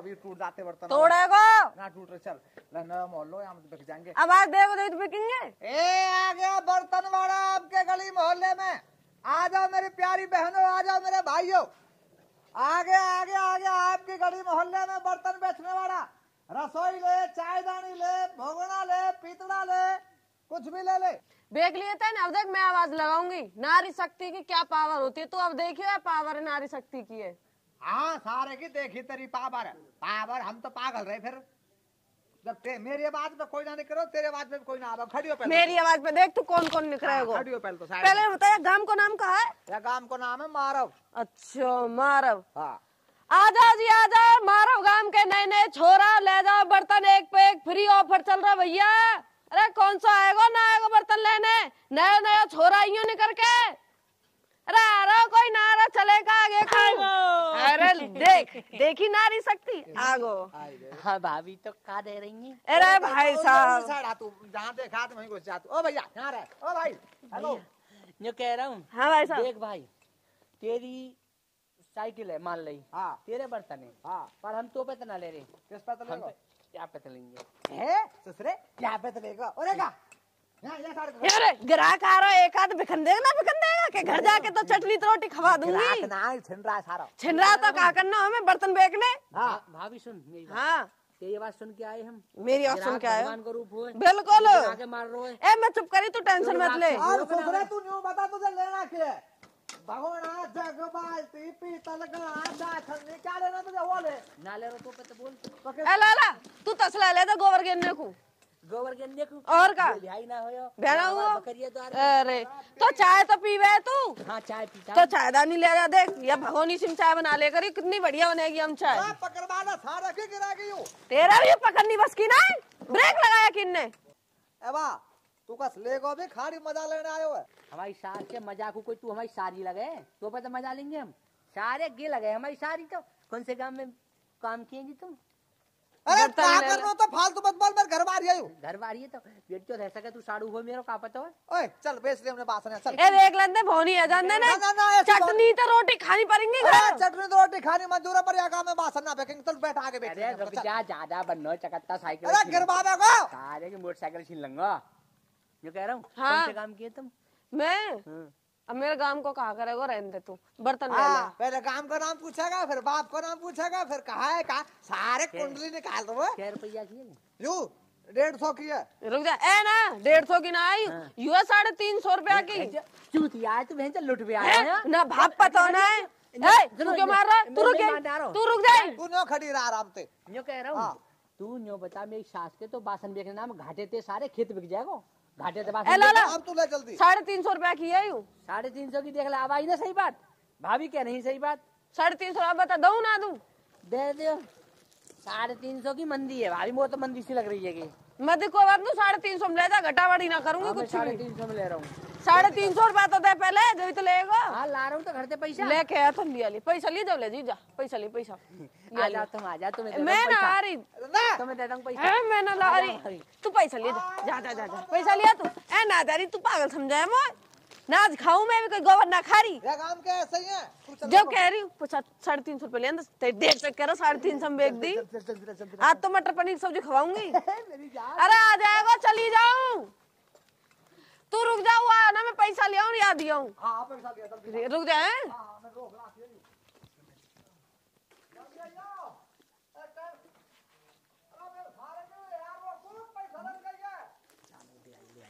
अभी टूट जाते बर्तन तोड़ेगो ना टूट रहे चल। ले नया मोहल्लो यहाँ बिक जाएँगे। आवाज़ देगो तो बिकेंगे। ए आ गया बर्तन वाला आपके गली मोहल्ले में। आ जाओ मेरी प्यारी बहनों आ जाओ मेरे भाइयों। आगे आगे आगे आपकी गली मोहल्ले में बर्तन बेचने वाला। रसोई ले चायदानी ले भगोना ले पीतड़ा ले कुछ भी ले ले। देख लिए थे ना अब देख मैं आवाज़ लगाऊँगी। नारी शक्ति की क्या पावर होती है? तू अब देखियो पावर नारी शक्ति की है। हाँ सारे की देखी तेरी पावर। पावर हम तो पागल रहे फिर। जब ते, मेरी आवाज़ पे कोई ना निकलो तेरी आवाज़ पे कोई ना आवा। खड़ी हो पहले मेरी आवाज़ पे देख तू कौन कौन निकलेगो खड़ी हो पहले तो साइड पहले बताया गाँव को नाम कहा है। यह गाँव को नाम है मारव। अच्छा मारव। हाँ। आ जाओ जी आ जाओ मारो गाँव के नए नए छोरा ले जाओ बर्तन एक पे एक फ्री ऑफ़र चल रहा भैया। अरे कौन सा आएगा ना आएगा बर्तन लेने? नया नया छोरा यूँ निकल के। रहा कोई ना रहा चलेगा आगे को? अरे देख देखी नारी शक्ति आगो। हाँ भाभी तो का दे रही है। अरे भाई साहब। साइड तू जहाँ देखा तो वहीं घुस जा तू। ओ भैया यहाँ रह। ओ भाई हेलो। जो कह रहा हूँ हाँ भाई साहब। देख भाई तेरी साइकिल है मान ली। हाँ। तेरे बर्तन है। हाँ। पर हम तो पे तो ना ले रहे। किस पे तो तो क्या पे तो लेंगे? है? ससुरे क्या पे तो लेगा? और अरे ग्राहक आ रहा है एक आध बिखन देगा ना बिखन देगा के घर जाके तो चटनी तो रोटी खवा दूँगी। छिन रहा है सारा। छिन रहा तो कहा करना हमें बर्तन बेचने हाँ। भाभी सुन हाँ। तेरी आवाज़ सुन के आए हम। मेरी आवाज़ सुन के आए भगवान का रूप हुए बिल्कुल। आगे मार रहे ए मैं चुप करी तू टेंशन मत ले। और तू न्यू बता तुझे लेना क्या है? जग बाल्टी पीतल गलासा छन्नी क्या लेना तुझे? वो ले। ना ले रहे तो पे तो बोल। तो ए लाला तू तसला ले तो गोबर गिरने को। गोबर के देखो? और का? भाई ना हो बहना हुआ? तो अरे तो चाय तो पीवे तू? हाँ चाय पीता तो चायदानी ले जा देख या भगोनी सिम चाय बना लेकर ये कितनी बढ़िया बनेगी हम चाय। आ, पकड़वाना सारा के गिरा गई हूँ तेरा भी पकड़नी बस की ना? ब्रेक लगाया किन्ने ए बा तू कस लेगो भी खाली मज़ा लेने आयो है। हमारी सास के मज़ाक को कोई तू हमारी सारी लगे? तो पे तो मज़ा लेंगे हम। सारे गे लगे हमारी सारी तो। कौन से काम में काम किए जी तुम? अरे बर्तन क्या कर ले। तो फालतू मत बोल मेरे घर बाहर आई हूँ। घर बारी है तो बेट तो रह सके तू साड़ू हो मेरा का पता है ओए चल बेच ले हमने बासन है चल। ए देख लेंदे भोनी है जानते ना। ना, ना, ना, बात- चटनी तो रोटी खानी पड़ेंगी घर। चटनी तो रोटी खानी मंजूर है पर यहाँ काम में बासन ना फेंकेंगे चल बैठ आगे बैठ अरे रुक जा ज़्यादा बनना चकत्ता साइकिल अरे छीन- गिरवा देगो सारे की मोटरसाइकिल छीन लूँगा। जो कह रहा हूँ हाँ। कौन से काम किए तुम? मैं? हाँ। अब मेरे गाँव को कहा करेगा रहने दे तू बर्तन ले हाँ पहले काम का नाम पूछेगा फिर बाप का नाम पूछेगा फिर कहा है कहा? सारे कुंडली निकाल दो छह रुपया की है यू डेढ़ सौ की है। रुक जा ए ना डेढ़ सौ की ना आई हाँ। यू है साढ़े तीन सौ रुपया की। चूती आए तू बहन लुट भी आया ना। भाप पता होना है। तू क्यों मार रहा तू रुक हूँ। तू रुक जा तू नो खड़ी रहा आराम से। जो कह रहा हाँ। हूँ। तू न्यो बता मेरी सास के तो बासन बेचने नाम घाटे थे सारे खेत बिक जाएगा। घाटे थे ए लाला अब तू ले जल्दी। साढ़े तीन सौ रुपया की है यू? साढ़े तीन सौ की देख ला अब आई ना सही बात। भाभी क्या नहीं सही बात? साढ़े तीन सौ आप बता दू ना दू। दे दो साढ़े तीन सौ की मंदी है भाभी वो तो मंदी सी लग रही है कि। मैं देखो बात ना साढ़े तीन सौ में ले जा घटावाड़ी ना करूँगी हाँ, कुछ साढ़े तीन सौ में ले रहा हूँ। साढ़े तीन सौ रुपया तो दे पहले जो तो लेगा हाँ ला रहा हूँ तो घर से पैसा लेके आया तुम लिया ली पैसा ली जाओ ले जी जा पैसा ली पैसा आ जा तुम आ जा तुम्हें मैं ना आ रही ना तुम्हें दे दूँ पैसा मैं ना ला रही तू पैसा ले जा जा जा जा जा पैसा लिया तू ए ना रही तू पागल समझाया मैं नाच खाऊं मैं भी कोई गोबर ना खा रही ये काम के ऐसे ही है जो कह रही हूँ साढ़े तीन सौ रुपये लेना ते डेढ़ पे कह रहा साढ़े तीन सौ में बेच दी आज तो मटर पनीर की सब्ज़ी खवाऊँगी अरे आ जाएगा चली जाऊँ तू रुक जाओ ना मैं पैसा ले आऊँ या दिया हूँ हाँ पैसा दिया जल्दी रुक जा हैं? हाँ मैं रोक रहा सारे के है।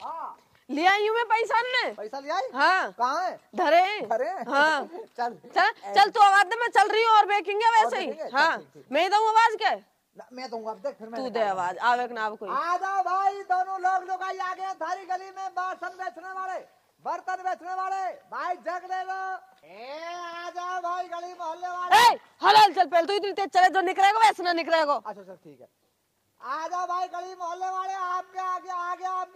हाँ। ले आई हूँ मैं पैसा ने पैसा ले आई? हाँ। कहाँ है? धरे अरे हाँ? चल। चल चल तू आवाज़ दे मैं चल रही हूँ और बेचेंगे वैसे ही। हाँ। मैं दूँ आवाज़ क्या? मैं दूँगा अब देख फिर मैं तू दे आवाज़ आवे के ना कोई। आ जाओ भाई दोनों लोग लोग आई आ गए थारी गली में बासन बेचने वाले बर्तन बेचने वाले भाई जग ले लो ए आ जाओ भाई गली मोहल्ले वाले। ए हलाल चल पहले तू इतनी तेज चले जो निकलेगा वैसे ना निकलेगा। अच्छा अच्छा ठीक है। आजा भाई गली मोहल्ले वाले आपके आगे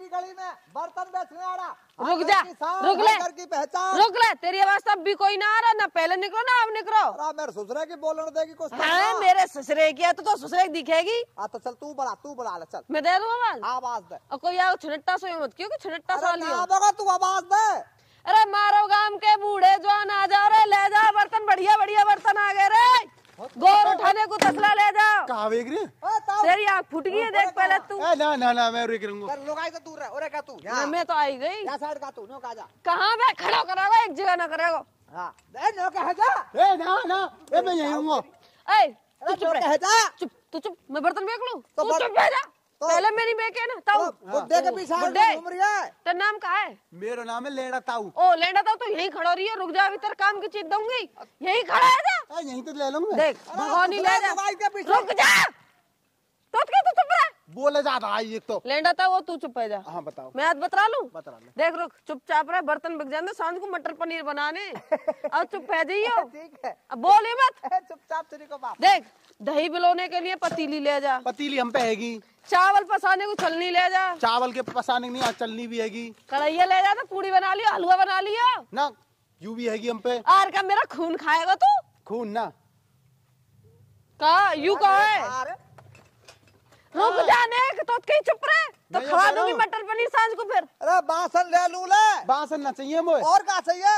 की गली में बर्तन बेचने आ रहा रुक जा रुक ले की पहचान। रुक ले तेरी आवाज़ तब तो भी कोई ना आ रहा ना पहले निकलो ना अब निकलो। मेरे ससुरे की बोलने देगी कुछ तो हाँ, मेरे ससुरे की है तो, तो ससुरे की दिखेगी। हाँ तो चल तू बुला तू बुला ले चल। मैं दे दू आवाज़? आवाज़ दे। और कोई आओ छिटट्टा सोई मत क्योंकि छिटट्टा सो तू आवाज़ दे। अरे मारो गाँव के बूढ़े जवान आ जा रहे ले जा बर्तन बढ़िया बढ़िया बर्तन आ गए रे। गोर उठाने को तसला ले जाओ कहा तू? ए, ना ना ना मैं रुक रहूँगा कर लोगाई से दूर रह ओरे का तू। यहाँ मैं तो आई गई। यहाँ साइड का तू नो का जा। कहाँ बे खड़ा करेगा एक जगह ना करेगा। हाँ। ए नो का है जा। ए ना ना ए मैं यहीं हूँ। ए तू चुप रह। जा। चुप तू चुप मैं बर्तन बेच लूँ? तो तू चुप रह जा। तो- पहले मेरी बेके ना ताऊ। तो बुड्ढे के पीछे घूम रही है। तेरा नाम का है? मेरा नाम है लेड़ा ताऊ। ओ लेंडा ताऊ तो यहीं खड़ा रही है रुक जा अभी तेरे काम की चीज़ दूँगी। यहीं खड़ा है जा। यहीं तो ले लूँगा। देख भगवानी ले जा। रुक जा। तो क्या तू रह बोले जाता है एक तो। लेंडा ताऊ वो तू चुप है जा। हाँ बताओ। मैं आज बतरा लूँ? बतरा ले। देख रुक चुपचाप रह बर्तन बिक जाने साँझ को मटर पनीर बनाने। और चुप है जाइयो। ठीक है। अब बोले मत। चुपचाप तेरी को बाप। देख दही बिलोने के लिए पतीली ले जा। पतीली हम पे हैगी। चावल पसाने को चलनी ले जा। चावल के पसाने नहीं आज चलनी भी हैगी। कढ़ैया ले जा तो पूड़ी बना लियो हलवा बना लियो। ना यू भी हैगी हम पे। आर का मेरा खून खाएगा तू? खून ना। कहा? यू कहा है? रुक जाने तो कहीं चुप रहे। तो खवा दूँगी मटर पनीर साँझ को फिर। अरे बासन ले लू ले। बासन ना चाहिए मुझे। और का चाहिए?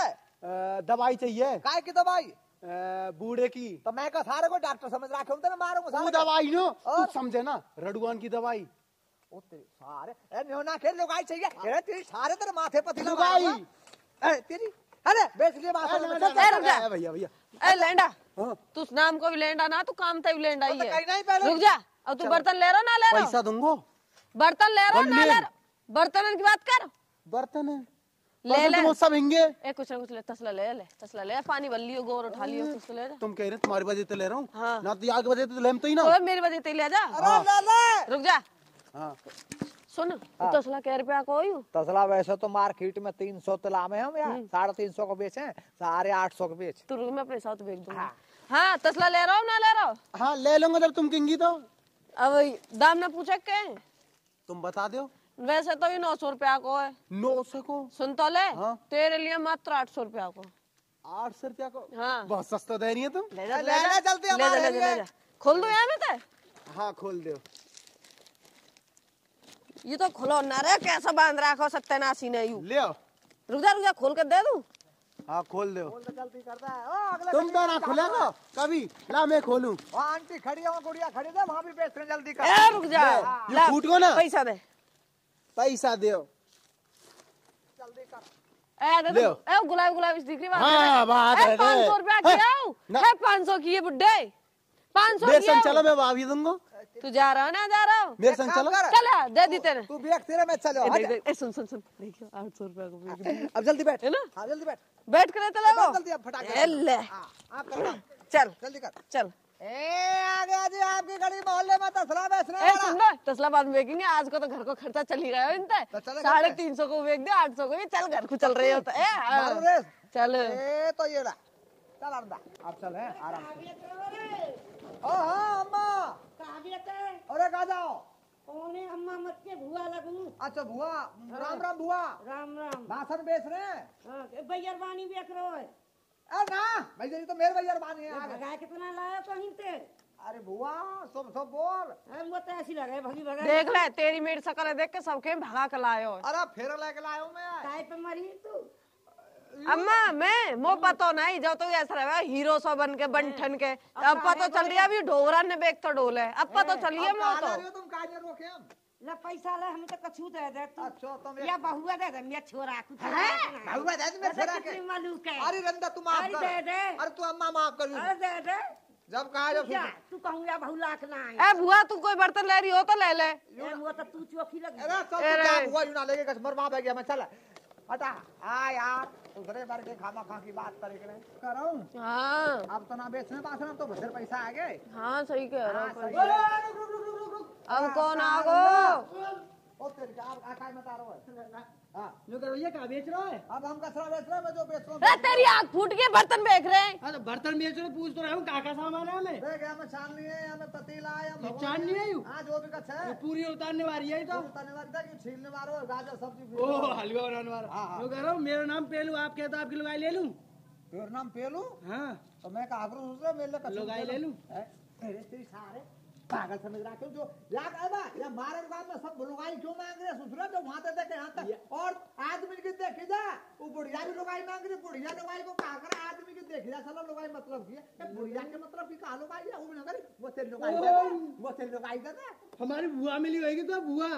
दवाई चाहिए। काय की दवाई? बूढ़े की। तो मैं का सारे को डॉक्टर समझ रहा हूँ तेरे मारूँगा सारे दवाई नो तू समझे ना रडुआन की दवाई। ओ तेरी सारे ए न्योना के लोगाई चाहिए। अरे तेरी सारे तेरे माथे पति लुगाई। ए तेरी अरे बेच लिए ना, ना, ना। ए, भैया भैया। ए लेंडा हाँ, तू नाम को भी लेंडा ना तू काम था भी लेंडा ही तो है पहले। रुक जा। अब तू बर्तन ले रहा ना ले रहा पैसा दूंगो। बर्तन ले रहा ना। ले बर्तन की बात कर। बर्तन है। ले ले। तो सब हिंगे ए कुछ ना कुछ ले तसला ले ले तसला ले। पानी बल लियो गोबर उठा लियो कुछ तो ले। तुम कह रहे तुम्हारी वजह से ले रहा हूँ। हाँ। ना तो आगे वजह से लेम तो ही ना ओए मेरी वजह से ले जा। अरे ले ले। रुक जा। हाँ। सुन तू तसला कै रुपया को तसला वैसे तो मार्केट में तीन सौ तला में हम यार। साढ़े तीन सौ को बेचे साढ़े आठ सौ को बेच। तू रुक मैं अपने साथ बेच दूँगा। हाँ तसला ले रहा हूँ ना ले रहा हूँ? हाँ ले लूँगा जब तुम कहेंगी तो। अब दाम ना पूछे के तुम बता दो। वैसे तो ये नौ सौ रुपया को है। नौ सौ को? सुन तो ले हाँ। तेरे लिए मात्र आठ सौ रुपया को। आठ सौ रुपया को? हाँ। बहुत सस्ता दे रही है तुम। ले जा ले जा ले जल्दी ले जा ले जा खोल दो यहाँ में हाँ खोल दो। ये तो खुलो ना रे कैसा बाँध रखो सत्यानाशी ने यू? ले रुक जा रुक जा खोल कर दे दूँ? हाँ खोल दो। तो करता है। तुम तो ना खुलेगा? कभी? ला मैं खोलूं। आंटी खड़ी है गुड़िया खड़ी है वहाँ भी बेच रहे जल्दी कर। रुक जा। ये फूट को ना। पैसा दे। पैसा दो जल्दी कर। ए दे दो। गुलाब गुलाब इस दिखरी बात। हाँ, बात है, पाँच सौ दे। रुपया है। है पाँच सौ की है बुड्ढे पाँच सौ चलो मैं वावी दूँगा। तू जा रहा हो ना जा रहा हो? मेरे संग चलो। चल दे दी तेरे। तू भी तेरे में चलो ए, सुन सुन सुन। देखियो आठ सौ रुपया को अब जल्दी बैठ। है ना? हाँ जल्दी बैठ। बैठ कर लेते लोगो जल्दी अब फटाक ए, ले। हाँ आप कर चल। जल्दी कर। चल। ए आ गया जी आपकी गली मोहल्ले में तसला बेचने वाला ए सुन लो तसला बाद में बेचेंगे आज को तो घर को खर्चा चल ही रहा है इनते तो चले साढ़े। तीन सौ को बेच दे आठ सौ को भी। चल घर को चल रहे हो तो ए। चल। ए तो ये ला चल अंदर अब चल है आराम से। ओ हाँ अम्मा। अरे कहा जाओ। कौने अम्मा मत के भुआ लगू। अच्छा बुआ राम राम बुआ राम राम। बासन बेच रहे हैं। हाँ, ए, बेच रहे हो। अरे ना भाई जी तो मेरे भैया बानी है। भगा कितना लाया कहीं से? अरे बुआ सब सब बोल। हम वो तो ऐसी लगे भगी भगा। देख ले तेरी मेरी शकल देख के सबके भगा के लाए हो। अरे फिर लेके लाया हूँ मैं। काय पे मरी तू? अम्मा मैं मो पतो नहीं जो तो ऐसा रहा हीरो सो बन के बनठन के। अब पतो चल रही है अभी ढोरा ने बेग तो डोले अब पतो चलिए अब मो तो रही हो तुम काहे रोके हम। ला पैसा ले हमें तो कछु दे दे। तू अच्छा तुम या बहुआ दे दे मैं छोरा कुछ बहुआ दे दे, मैं छोरा के। मालूम के। अरे रंदा तू अरे कर। दे दे। अरे तू अम्मा माफ़ कर। अरे दे दे। जब कहा जब तू कहूँगा बहु लाख ना आई ए बुआ तू कोई बर्तन ले रही हो तो ले ले। ए, वो तो तू चौकी लगी। अरे सब यूँ ना लेके कस्टमर वहाँ बैठ गया मैं चल। हटा आ यार उधरे भर के खामा खा की बात करे करे करो। हाँ। अब तो ना बेचने पास ना तो फिर पैसा आ गए। हाँ सही कह रहा हाँ। अब कौन आ आगो? ओ तेरे क्या आप आकाश में तारो है हाँ। क्या बेच रहा है? अब हम कचरा बेच रहे हैं मैं जो बेच रहा अरे हूँ तेरी आँख फूट गई बर्तन बेच रहे हैं। हाँ तो बर्तन बेच रहे पूछ तो रहा हूँ का का सामान है हमें? देख में है यहाँ में पतीला है ये है हाँ जो भी कच्छ है। पूरी उतारने वाली है तो? उतारने वाली था कि छीलने वालो गाजर सब्ज़ी ओ हलवा बनाने वाला। जो कह रहा हूँ मेरा नाम पेलू आप कहते आपकी लुगाई ले लूँ। मेरा नाम पेलू? हाँ। तो मैं कहा मेरे लुगाई ले लूँ? तेरे तेरी सारे पागल समझ रहा क्यों जो लाख है या मारे गाँव में सब लुगाई क्यों मांग रहे ससुरा जो वहाँ देखे यहाँ तक। और आदमी की देखी जा वो बुढ़िया भी लुगाई मांग रही बुढ़िया लुगाई को कहा करे आदमी की देखी जा चलो लुगाई मतलब की है? बुढ़िया के मतलब की कहा लुगाई है? वो भी ना करे वो तेरी लुगाई कर दे वो तेरी लुगाई कर दे हमारी बुआ मिली होगी तो बुआ।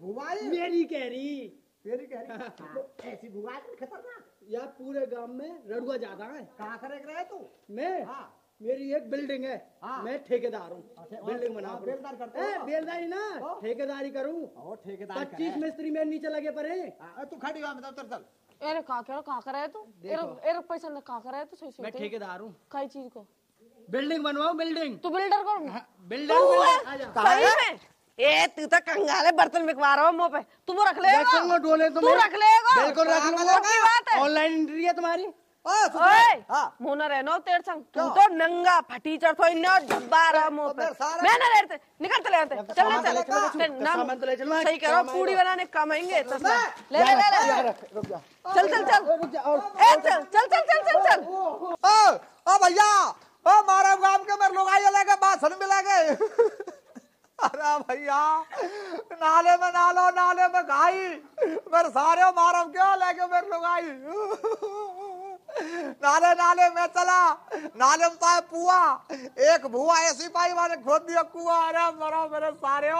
भुवाई मेरी कह रही तेरी कह रही हाँ, ऐसी भुवाई तो खतरनाक। यार पूरे गाँव में रड़ुआ ज़्यादा है। कहाँ करे रहे तू? मैं? हाँ। मेरी एक बिल्डिंग है। हाँ। मैं ठेकेदार हूँ। अच्छा, बिल्डिंग हाँ, बना बेलदार करते हो? बेलदारी ना हाँ। ठेकेदारी करूँ। ठेकेदार पच्चीस मिस्त्री मेरे नीचे लगे पड़े हाँ, तू खड़ी हुआ मतलब चल चल। अरे का क्या का करे तू? एरे पैसा न का करे तू? सही मैं ठेकेदार हूँ। कई चीज़ को। बिल्डिंग बनवाओ बिल्डिंग तू बिल्डर को बिल्डिंग तू है? आजा सही में? ए तू तो कंगाले बर्तन बिकवा रहा हो मुँह पे। तू वो रख लेगा। डोले तो तू रख लेगा। बिल्कुल रख लूँगा। है है? ऑनलाइन एंट्री है तुम्हारी? रहनो तेरे संग. तू तो नंगा फटी चढ़तो इन्ना डब्बा रहा मुँह पे तो मैं ना रहते निकल चले जाते चल. ले तो चल चलो, ते- तो ना- सामान तो ले चलो, सही करो काम पूड़ी आएगा। बनाने तो ले ले ले चल चल चल। ए चल चल चल चल चल चल ओ भैया ओ मारा गाँव के मेरे लोग आए लगे भाषण में लगे अरे भैया नाले में नालो नाले में घाई। मेरे सारे मारम क्यों लेके मेरे लोग आई नाले नाले में चला। नाले में पाए पुआ। एक भुआ ऐसी पाई मारे खोद दिया कुआ। अरे मरा मेरे सारे